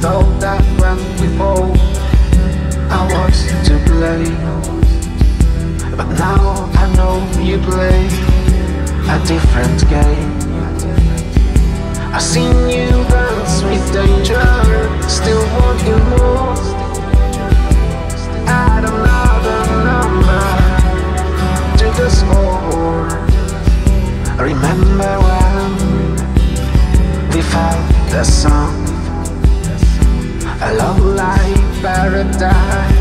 Thought that when we fall, I was to blame. But now I know you play a different game. I've seen you dance with danger, still want you more. Add another number to the score. Remember when we felt the song? a love like paradise.